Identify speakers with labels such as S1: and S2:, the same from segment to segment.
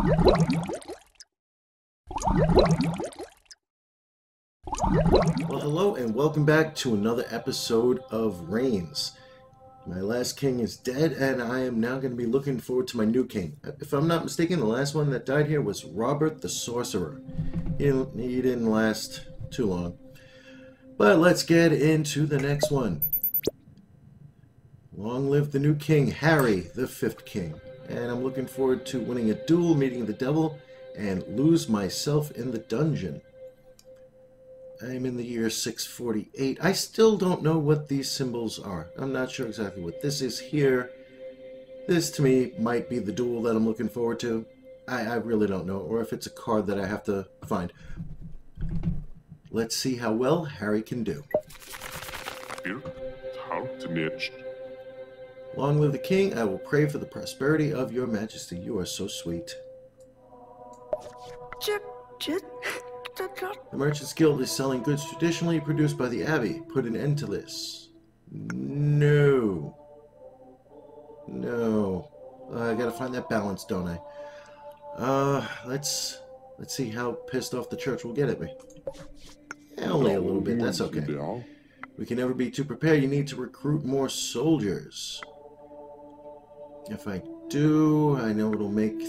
S1: Well, hello and welcome back to another episode of Reigns. My last king is dead, and I am now going to be looking forward to my new king. If I'm not mistaken, the last one that died here was Robert the Sorcerer. He didn't, he didn't last too long. But let's get into the next one. Long live the new king, Harry, the fifth king. And I'm looking forward to winning a duel, meeting the devil, and lose myself in the dungeon. I'm in the year 648. I still don't know what these symbols are. I'm not sure exactly what this is here. This, to me, might be the duel that I'm looking forward to. I, I really don't know, or if it's a card that I have to find. Let's see how well Harry can do. Long live the king. I will pray for the prosperity of your majesty. You are so sweet. The Merchants Guild is selling goods traditionally produced by the Abbey. Put an end to this. No. No. Uh, I gotta find that balance, don't I? Uh, let's let's see how pissed off the church will get at me. Yeah, only a little bit. That's okay. We can never be too prepared. You need to recruit more soldiers. If I do, I know it'll make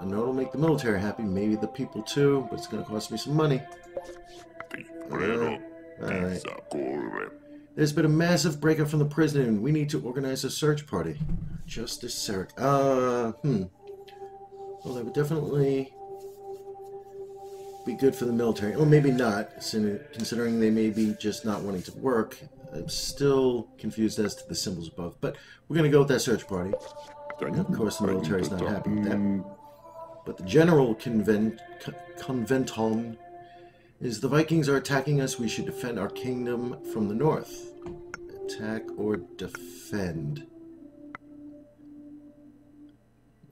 S1: I know it'll make the military happy, maybe the people too, but it's gonna cost me some money. Alright. There's been a massive breakup from the prison and we need to organize a search party. Justice Sarek. Uh, hmm. Well, they would definitely be good for the military. Or maybe not, considering they may be just not wanting to work. I'm still confused as to the symbols above, but we're going to go with that search party. And of course, the military is not happy with that. Mm. But the general convent, conventon is the Vikings are attacking us. We should defend our kingdom from the north. Attack or defend.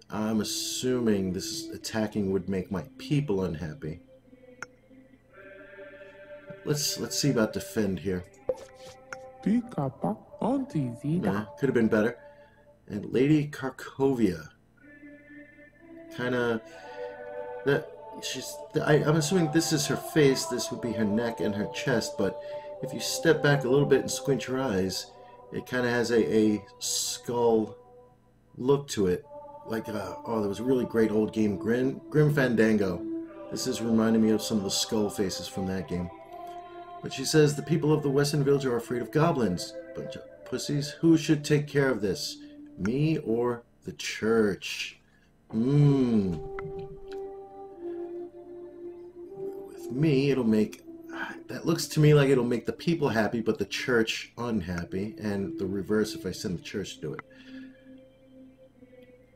S1: I'm assuming this attacking would make my people unhappy. Let's let's see about defend here. Yeah, could have been better. And Lady Karkovia. Kind of that she's I, am assuming this is her face this would be her neck and her chest but if you step back a little bit and squint your eyes it kind of has a, a skull look to it like uh, oh there was a really great old game. Grim, Grim Fandango. This is reminding me of some of the skull faces from that game but she says the people of the western village are afraid of goblins bunch of pussies who should take care of this me or the church Mmm. With me, it'll make... That looks to me like it'll make the people happy, but the church unhappy. And the reverse if I send the church to do it.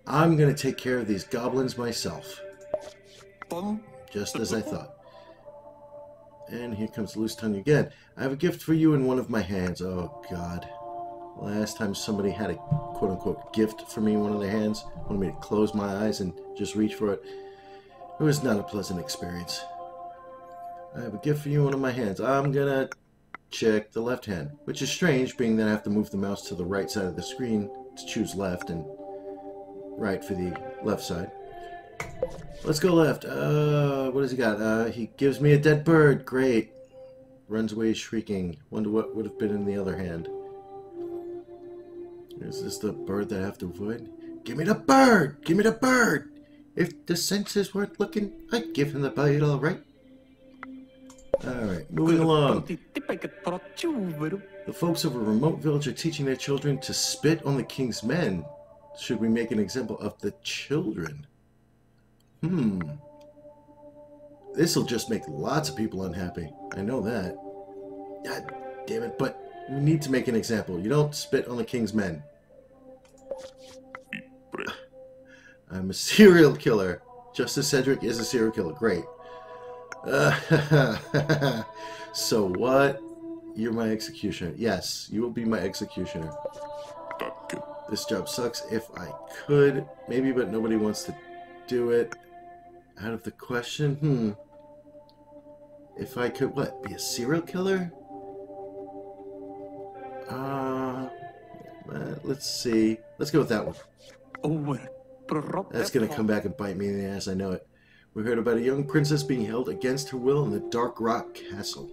S1: I'm going to take care of these goblins myself. Just as I thought. And here comes the Loose Tongue again. I have a gift for you in one of my hands. Oh, God. Last time somebody had a quote unquote gift for me in one of their hands, wanted me to close my eyes and just reach for it. It was not a pleasant experience. I have a gift for you in one of my hands. I'm gonna check the left hand, which is strange being that I have to move the mouse to the right side of the screen to choose left and right for the left side. Let's go left. Uh, what does he got? Uh, he gives me a dead bird. Great. Runs away shrieking. Wonder what would have been in the other hand. Is this the bird that I have to avoid? Give me the bird! Give me the bird! If the senses weren't looking, I'd give him the bite all right. Alright, moving along. The folks of a remote village are teaching their children to spit on the king's men. Should we make an example of the children? Hmm. This'll just make lots of people unhappy. I know that. God damn it, but we need to make an example. You don't spit on the king's men. I'm a serial killer. Justice Cedric is a serial killer. Great. Uh, so what? You're my executioner. Yes, you will be my executioner. This job sucks. If I could, maybe, but nobody wants to do it. Out of the question? Hmm. If I could, what? Be a serial killer? Uh, let's see. Let's go with that one.
S2: Oh,
S1: That's gonna come back and bite me in the ass, I know it. We heard about a young princess being held against her will in the Dark Rock Castle.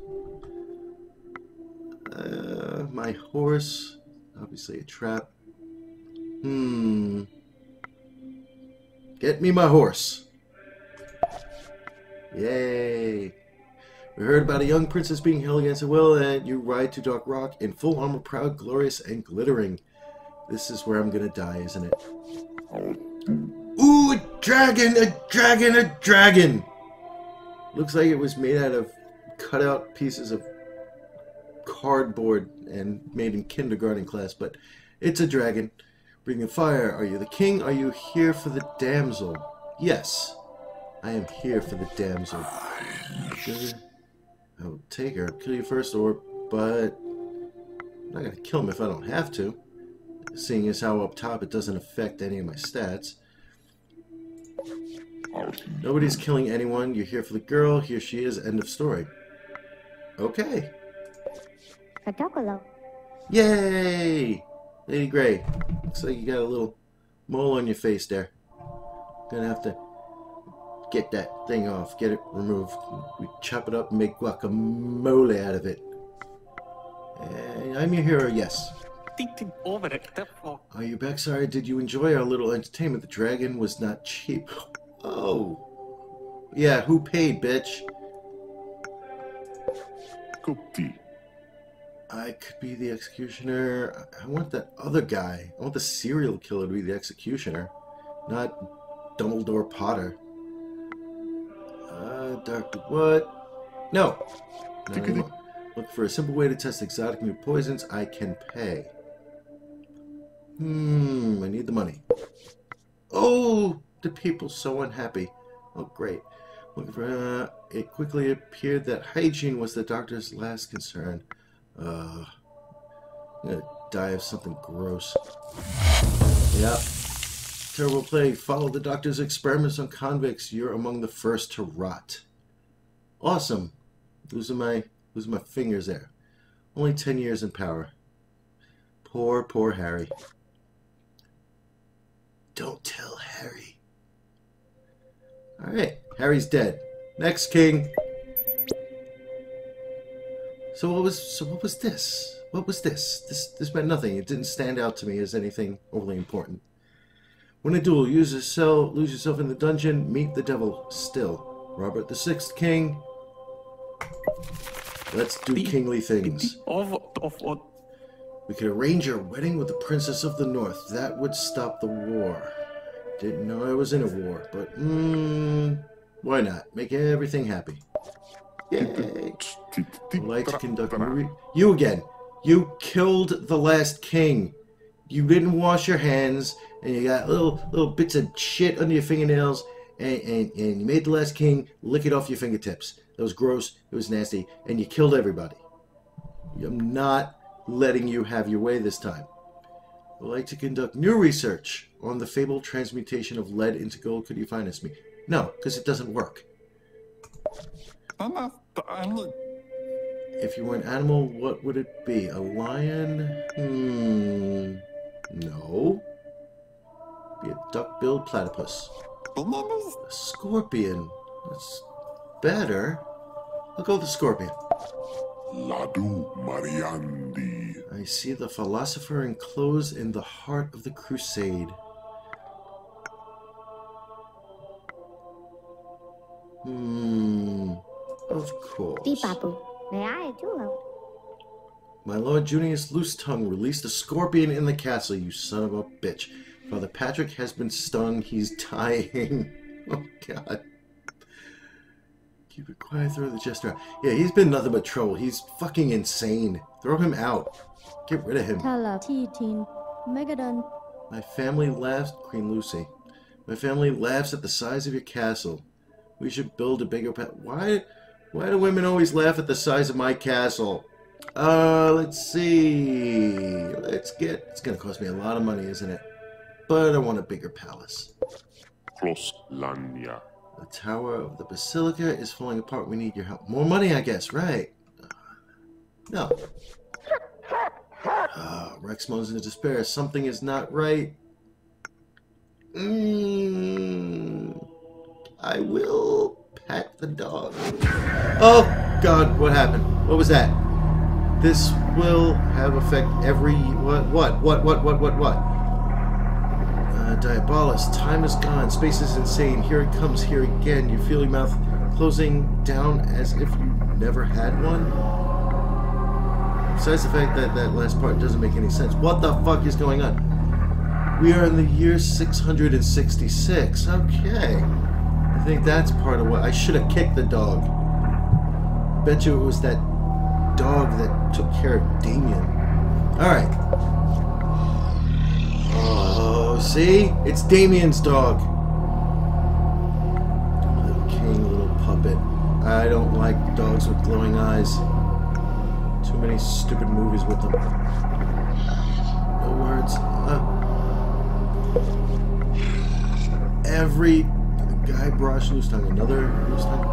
S1: Uh, my horse. Obviously a trap. Hmm. Get me my horse. Yay. We heard about a young princess being held against her will, and you ride to Dark Rock in full armor, proud, glorious, and glittering. This is where I'm gonna die, isn't it? Ooh, a dragon, a dragon, a dragon! Looks like it was made out of cut out pieces of cardboard and made in kindergarten class, but it's a dragon. Bring Bringing fire. Are you the king? Are you here for the damsel? Yes. I am here for the damsel. I'll take her. I'll kill you first, or but I'm not gonna kill him if I don't have to. Seeing as how up top it doesn't affect any of my stats. Nobody's killing anyone. You're here for the girl. Here she is. End of story. Okay. Yay! Lady Grey. Looks like you got a little mole on your face there. Gonna have to get that thing off, get it removed. We chop it up and make guacamole out of it. And I'm your hero, yes. Are you back? Sorry, did you enjoy our little entertainment? The dragon was not cheap. Oh. Yeah, who paid, bitch? Cookie. I could be the executioner. I want that other guy. I want the serial killer to be the executioner, not Dumbledore Potter. Uh, Doctor, what? No. Look for a simple way to test exotic new poisons. I can pay. Hmm, I need the money. Oh, the people so unhappy. Oh, great. Looking for, uh, it quickly appeared that hygiene was the doctor's last concern. Uh, I'm gonna die of something gross. Yep. Terrible plague. Follow the doctor's experiments on convicts. You're among the first to rot. Awesome. Losing my losing my fingers there. Only ten years in power. Poor, poor Harry. Don't tell Harry. Alright, Harry's dead. Next king. So what was so what was this? What was this? This this meant nothing. It didn't stand out to me as anything overly important. When a duel, use a cell, lose yourself in the dungeon, meet the devil still. Robert the Sixth King. Let's do kingly things. Of what We could arrange your wedding with the Princess of the North. That would stop the war. Didn't know I was in a war, but mm, why not? Make everything happy. Yay! I'd like to conduct You again. You killed the last king. You didn't wash your hands, and you got little little bits of shit under your fingernails, and, and, and you made the last king lick it off your fingertips. That was gross. It was nasty, and you killed everybody. I'm not letting you have your way this time. I'd like to conduct new research on the fabled transmutation of lead into gold. Could you finance me? No, because it doesn't work. If you were an animal, what would it be? A lion? Hmm. No. Be a duck-billed platypus. A scorpion. That's better. I'll go with the scorpion. Ladu Mariandi. I see the philosopher enclosed in the heart of the crusade. Hmm. Of course. May I do My Lord Junius Loose Tongue released a scorpion in the castle, you son of a bitch. Father Patrick has been stung. He's dying. oh, God. Keep it quiet, throw the jester out. Yeah, he's been nothing but trouble. He's fucking insane. Throw him out. Get rid of him. Megadon. My family laughs, Queen Lucy. My family laughs at the size of your castle. We should build a bigger pet. Why? Why do women always laugh at the size of my castle? Uh, let's see. Let's get... It's going to cost me a lot of money, isn't it? But I want a bigger palace. Kloslania. The tower of the basilica is falling apart. We need your help. More money, I guess. Right. Uh, no. Uh, Rex moans in despair. Something is not right. Mm, I will pet the dog. Oh, God, what happened? What was that? This will have effect every... What, what, what, what, what, what, what? Diabolus, time is gone. Space is insane. Here it comes, here again. You feel your mouth closing down as if you never had one? Besides the fact that that last part doesn't make any sense. What the fuck is going on? We are in the year 666. Okay. I think that's part of what... I should have kicked the dog. Bet you it was that dog that took care of Damien. Alright. See? It's Damien's dog. Little king, little puppet. I don't like dogs with glowing eyes. Too many stupid movies with them. No words. Uh, every Guybrush Lustung, another Lustung.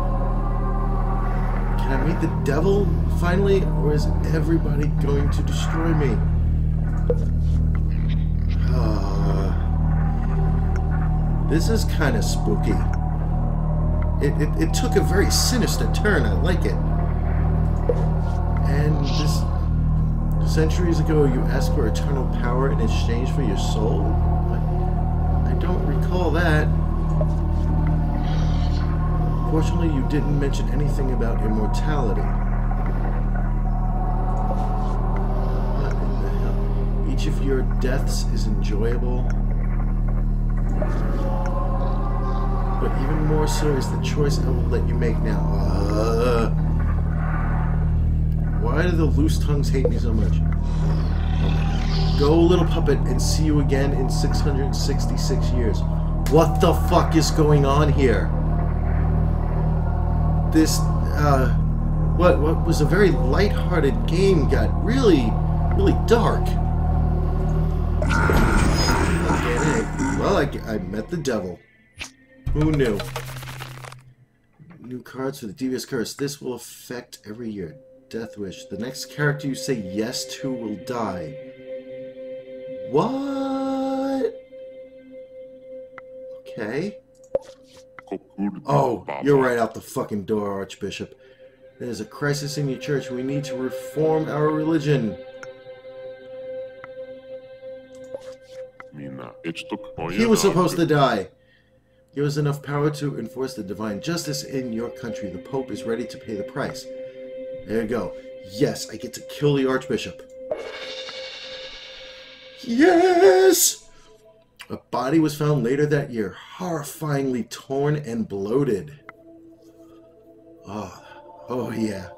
S1: Can I meet the devil finally, or is everybody going to destroy me? This is kind of spooky. It, it, it took a very sinister turn. I like it. And centuries ago, you asked for eternal power in exchange for your soul? I don't recall that. Fortunately, you didn't mention anything about immortality. What in the hell? Each of your deaths is enjoyable. But even more so is the choice I will let you make now. Uh, why do the loose tongues hate me so much? Go, little puppet, and see you again in 666 years. What the fuck is going on here? This, uh, what, what was a very light-hearted game got really, really dark. Well, I, I met the devil. Who knew? New cards for the Devious Curse. This will affect every year. Death Wish. The next character you say yes to will die. What? Okay. Oh, you're right out the fucking door, Archbishop. There's a crisis in your church. We need to reform our religion. He was supposed to die. Give us enough power to enforce the divine justice in your country. The Pope is ready to pay the price. There you go. Yes, I get to kill the Archbishop. Yes! A body was found later that year, horrifyingly torn and bloated. Oh, oh yeah.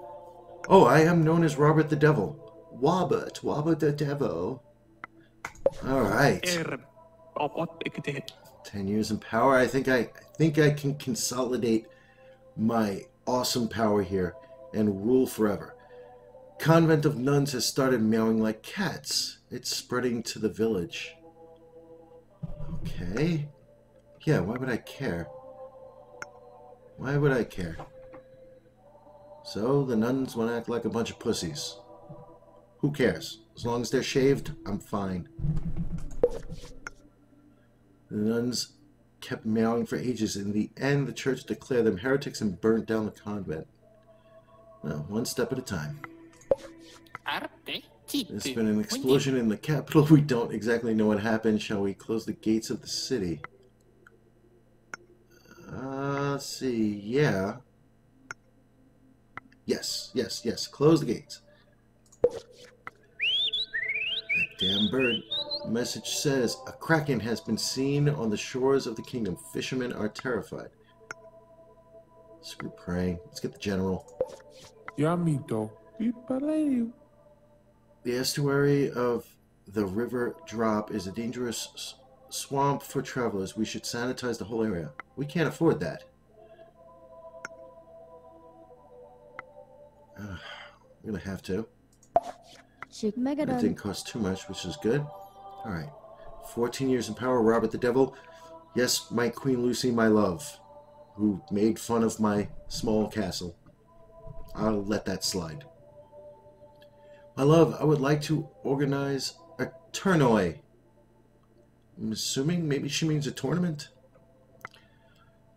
S1: Oh, I am known as Robert the Devil. Robert, er, Robert the Devil. Alright. Ten years in power. I think I, I think I can consolidate my awesome power here and rule forever. Convent of nuns has started meowing like cats. It's spreading to the village. Okay. Yeah, why would I care? Why would I care? So, the nuns want to act like a bunch of pussies. Who cares? As long as they're shaved, I'm fine. The nuns kept meowing for ages. In the end, the church declared them heretics and burnt down the convent. Well, one step at a time. There's been an explosion in the capital. We don't exactly know what happened. Shall we close the gates of the city? Uh, let's see. Yeah. Yes, yes, yes. Close the gates. That damn bird. The message says, a kraken has been seen on the shores of the kingdom. Fishermen are terrified. Screw praying. Let's get the general. Yamito. The estuary of the river Drop is a dangerous swamp for travelers. We should sanitize the whole area. We can't afford that. Uh, we're gonna have to. That didn't cost too much, which is good. Alright. 14 years in power, Robert the Devil. Yes, my Queen Lucy, my love, who made fun of my small castle. I'll let that slide. My love, I would like to organize a tournoi. I'm assuming maybe she means a tournament.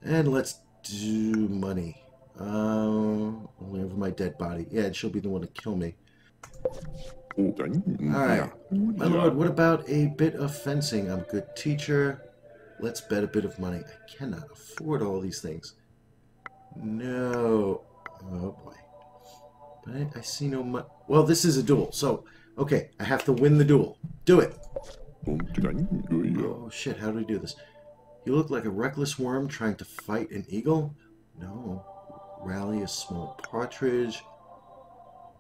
S1: And let's do money. Um, only over my dead body. Yeah, and she'll be the one to kill me. Alright. My lord, what about a bit of fencing? I'm a good teacher. Let's bet a bit of money. I cannot afford all these things. No. Oh, boy. But I, I see no money. Well, this is a duel, so... Okay, I have to win the duel. Do it! Oh, shit, how do we do this? You look like a reckless worm trying to fight an eagle? No. Rally a small partridge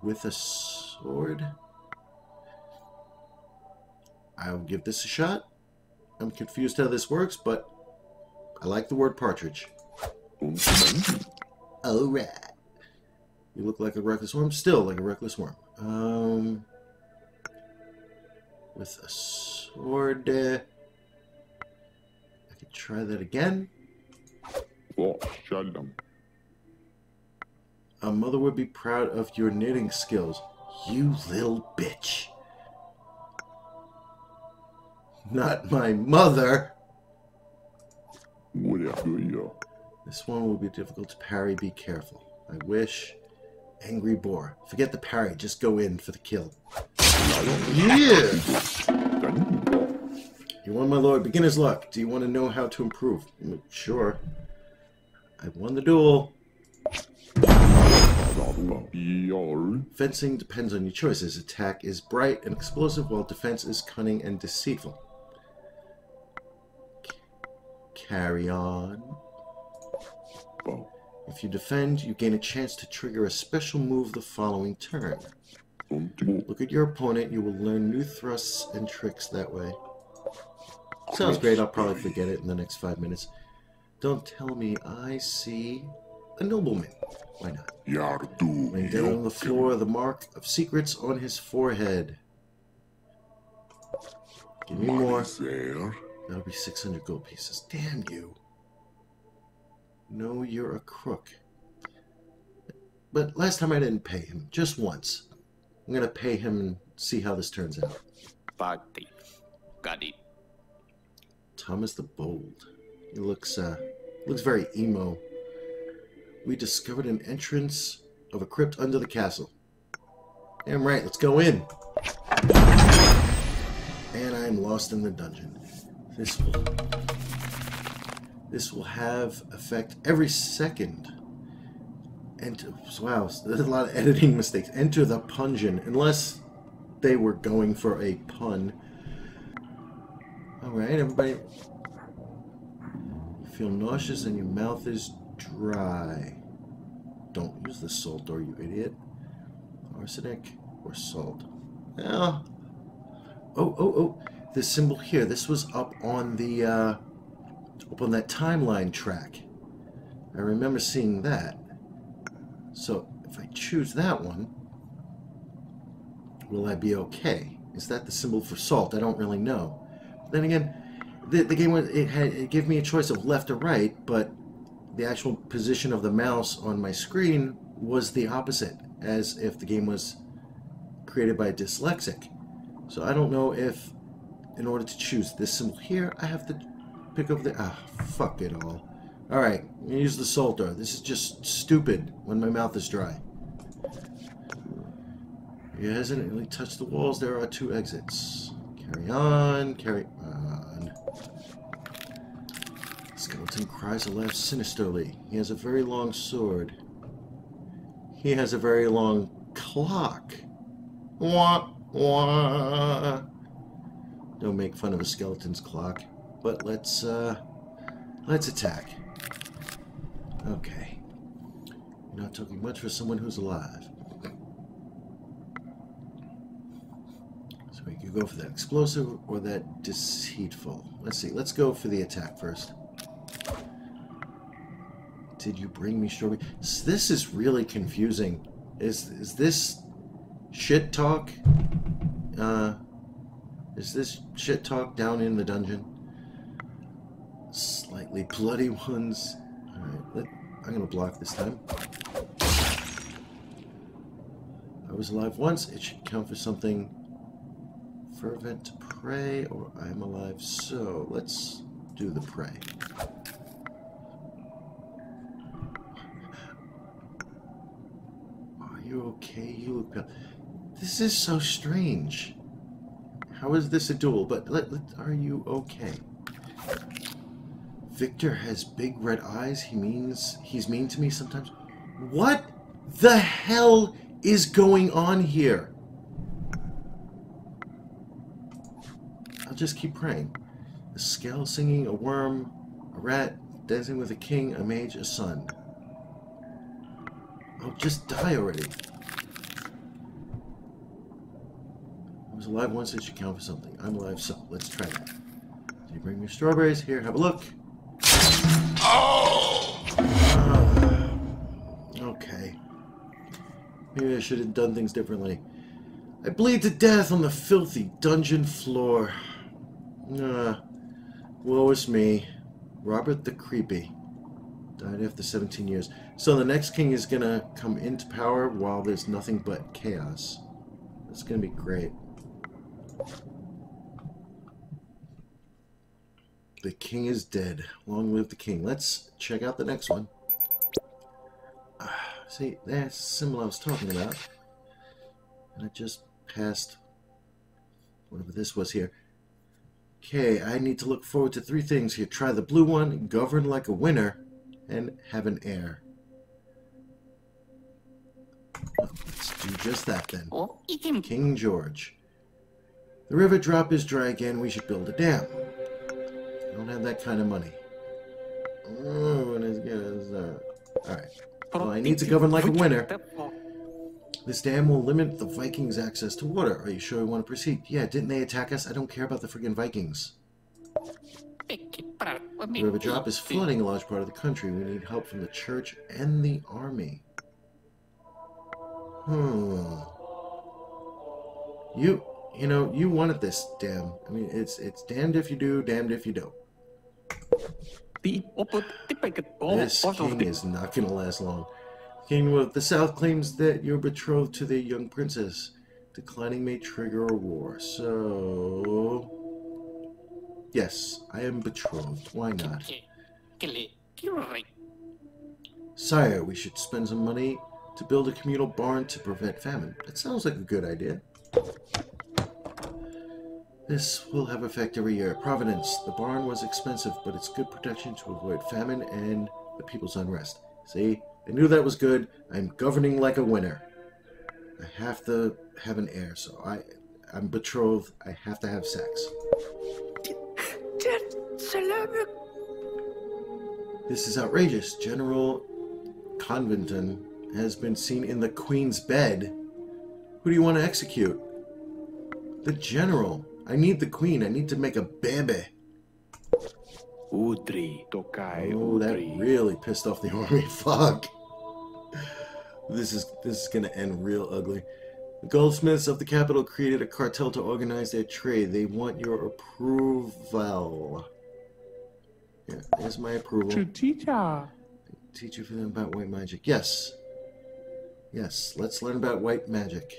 S1: with a sword? I'll give this a shot. I'm confused how this works, but I like the word partridge. Alright. You look like a reckless worm. Still like a reckless worm. Um, with a sword. Uh, I could try that again. Oh, a mother would be proud of your knitting skills. You little bitch. Not my mother. This one will be difficult to parry. Be careful. I wish. Angry boar. Forget the parry. Just go in for the kill. Yeah! You won, my lord. Beginner's luck. Do you want to know how to improve? Sure. I won the duel. Fencing depends on your choices. Attack is bright and explosive, while defense is cunning and deceitful. Carry on. If you defend, you gain a chance to trigger a special move the following turn. Look at your opponent, you will learn new thrusts and tricks that way. Sounds great, I'll probably forget it in the next five minutes. Don't tell me I see a nobleman. Why not? Laying down on the floor, the mark of secrets on his forehead. Give me more. That'll be 600 gold pieces. Damn you. No, you're a crook. But last time I didn't pay him. Just once. I'm gonna pay him and see how this turns out.
S2: Party. Got it.
S1: Thomas the Bold. He looks, uh, looks very emo. We discovered an entrance of a crypt under the castle. Damn right, let's go in. And I'm lost in the dungeon. This will this will have effect every second. And wow, there's a lot of editing mistakes. Enter the pungeon, unless they were going for a pun. All right, everybody. You feel nauseous and your mouth is dry. Don't use the salt, or you idiot. Arsenic or salt. Oh, oh, oh, oh. This symbol here. This was up on the. Uh, up on that timeline track. I remember seeing that. So if I choose that one, will I be okay? Is that the symbol for salt? I don't really know. Then again, the, the game it, had, it gave me a choice of left or right, but the actual position of the mouse on my screen was the opposite, as if the game was created by a dyslexic. So I don't know if, in order to choose this symbol here, I have to pick up the... Ah, fuck it all. Alright, use the salter. This is just stupid when my mouth is dry. He hasn't really touched the walls. There are two exits. Carry on, carry on. Skeleton cries aloud sinisterly. He has a very long sword. He has a very long clock. Wah, wah. Don't make fun of a skeleton's clock. But let's, uh, let's attack. Okay. You're not talking much for someone who's alive. So we could go for that explosive or that deceitful. Let's see. Let's go for the attack first. Did you bring me strawberry? This is really confusing. Is is this shit talk? Uh, is this shit talk down in the dungeon? Slightly bloody ones. Alright, I'm gonna block this time. I was alive once, it should count for something fervent to pray or I'm alive. So let's do the pray. Are you okay? You look pale. This is so strange. How is this a duel? But let, let, are you okay? Victor has big red eyes. He means he's mean to me sometimes. What the hell is going on here? I'll just keep praying. A skell singing, a worm, a rat, dancing with a king, a mage, a sun. Oh, just die already. Was alive once, it should count for something. I'm alive, so let's try that. Did you bring me strawberries? Here, have a look. Oh! Uh, okay. Maybe I should have done things differently. I bleed to death on the filthy dungeon floor. Ah, woe is me. Robert the Creepy. Died after 17 years. So the next king is gonna come into power while there's nothing but chaos. That's gonna be great. The king is dead. Long live the king. Let's check out the next one. Uh, see, that's the symbol I was talking about. And I just passed whatever this was here. Okay, I need to look forward to three things here. Try the blue one, govern like a winner, and have an heir. Let's do just that then. Oh, King George. The river drop is dry again. We should build a dam. I don't have that kind of money. Oh, and as good as that. Alright. Well, I need to govern like a winner. This dam will limit the Vikings' access to water. Are you sure we want to proceed? Yeah, didn't they attack us? I don't care about the friggin' Vikings. The river drop is flooding a large part of the country. We need help from the church and the army. Hmm. You, you know, you wanted this dam. I mean, it's it's damned if you do, damned if you don't. This king is not going to last long. King of the South claims that you're betrothed to the young princess. Declining may trigger a war. So... Yes, I am betrothed. Why not? Sire, we should spend some money to build a communal barn to prevent famine. That sounds like a good idea. This will have effect every year. Providence. The barn was expensive, but it's good protection to avoid famine and the people's unrest. See? I knew that was good. I'm governing like a winner. I have to have an heir, so I, I'm betrothed. I have to have sex. This is outrageous. General Conventon has been seen in the Queen's bed. Who do you want to execute? The General. I need the Queen. I need to make a baby. Udri, Tokai. Oh, that really pissed off the army. Fuck. This is this is gonna end real ugly. The goldsmiths of the capital created a cartel to organize their trade. They want your approval. Yeah, there's my approval. To teach Teach you for them about white magic. Yes. Yes, let's learn about white magic.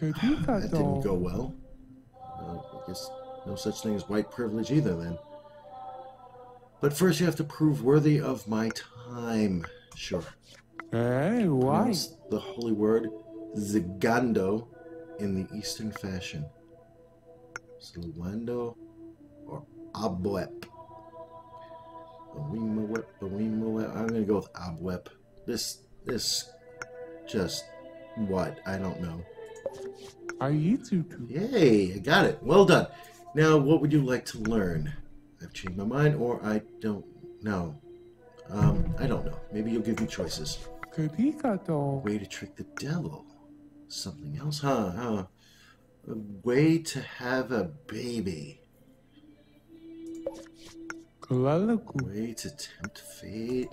S1: That didn't go well. Uh, I guess no such thing as white privilege either, then. But first you have to prove worthy of my time. Sure.
S3: Hey, why?
S1: the holy word Zigando in the Eastern fashion. Zluando or Abwep. I'm gonna go with Abwep. This, this, just what? I don't know.
S3: Are you too?
S1: Yay! I got it. Well done. Now, what would you like to learn? I've changed my mind, or I don't know. Um, I don't know. Maybe you'll give me choices. Way to trick the devil. Something else, huh? Huh? A way to have a baby. Way to tempt fate.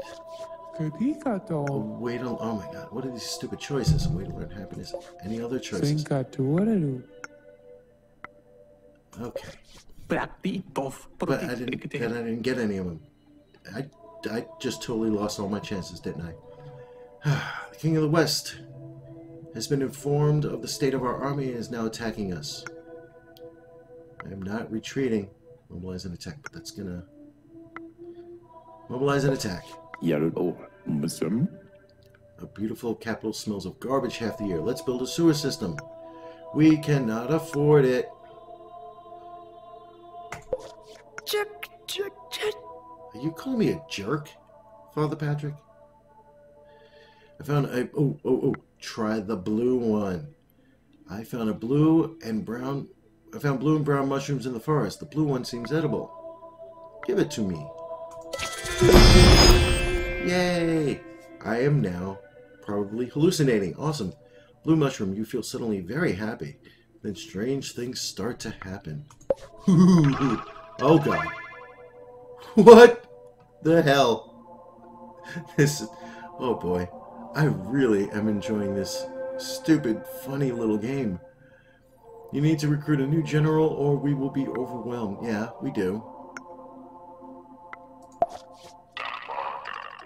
S1: A way to... Oh my god, what are these stupid choices? A way to learn happiness. Any other choices? Okay. But I didn't, and I didn't get any of them. I, I just totally lost all my chances, didn't I? the King of the West has been informed of the state of our army and is now attacking us. I am not retreating. Mobilize an attack, but that's gonna... Mobilize an attack. A beautiful capital smells of garbage half the year. Let's build a sewer system. We cannot afford it. Jerk, jerk, jerk. Are you calling me a jerk, Father Patrick? I found a... Oh, oh, oh. Try the blue one. I found a blue and brown... I found blue and brown mushrooms in the forest. The blue one seems edible. Give it to me. Yay! I am now probably hallucinating. Awesome. Blue mushroom, you feel suddenly very happy. Then strange things start to happen. oh god. What the hell? This Oh boy. I really am enjoying this stupid, funny little game. You need to recruit a new general or we will be overwhelmed. Yeah, we do.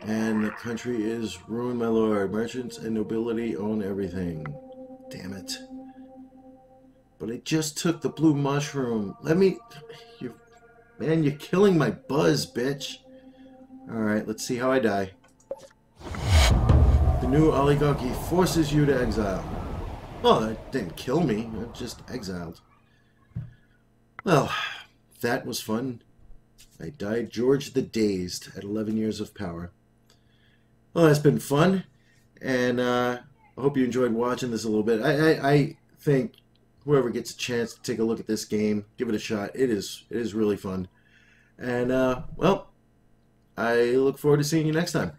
S1: And the country is ruined, my lord. Merchants and nobility own everything. Damn it. But I just took the blue mushroom. Let me... You, man, you're killing my buzz, bitch. Alright, let's see how I die. The new oligarchy forces you to exile. Well, that didn't kill me. I just exiled. Well, that was fun. I died George the Dazed at 11 years of power. Well, that's been fun, and uh, I hope you enjoyed watching this a little bit. I, I, I, think whoever gets a chance to take a look at this game, give it a shot. It is it is really fun, and uh, well, I look forward to seeing you next time.